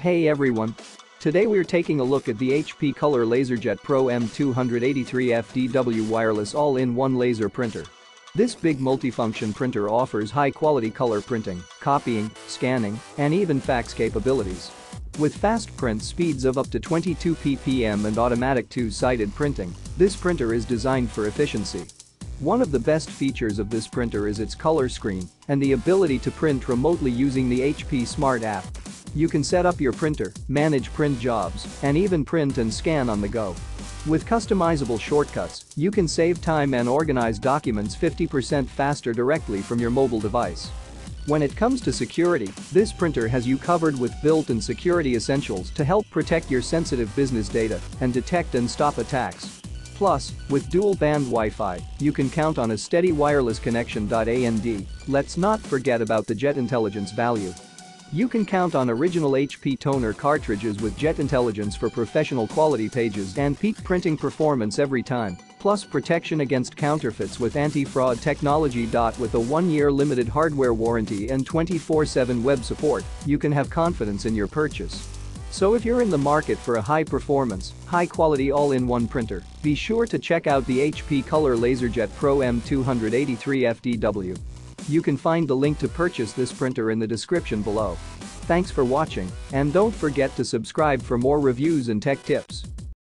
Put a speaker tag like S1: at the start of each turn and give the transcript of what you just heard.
S1: Hey everyone. Today we're taking a look at the HP Color LaserJet Pro M283 FDW wireless all-in-one laser printer. This big multifunction printer offers high-quality color printing, copying, scanning, and even fax capabilities. With fast print speeds of up to 22 ppm and automatic two-sided printing, this printer is designed for efficiency. One of the best features of this printer is its color screen and the ability to print remotely using the HP Smart app. You can set up your printer, manage print jobs, and even print and scan on the go. With customizable shortcuts, you can save time and organize documents 50% faster directly from your mobile device. When it comes to security, this printer has you covered with built-in security essentials to help protect your sensitive business data and detect and stop attacks. Plus, with dual-band Wi-Fi, you can count on a steady wireless connection. And let's not forget about the Jet Intelligence value. You can count on original HP toner cartridges with Jet Intelligence for professional quality pages and peak printing performance every time, plus protection against counterfeits with anti-fraud technology. With a one-year limited hardware warranty and 24-7 web support, you can have confidence in your purchase. So if you're in the market for a high-performance, high-quality all-in-one printer, be sure to check out the HP Color LaserJet Pro M283 FDW. You can find the link to purchase this printer in the description below. Thanks for watching, and don't forget to subscribe for more reviews and tech tips.